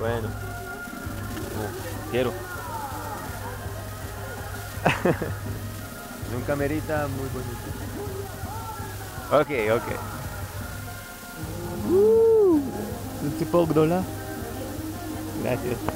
Bueno. Quiero. Es un camerita muy bonito. Ok, ok. Uh, un tipo Gracias.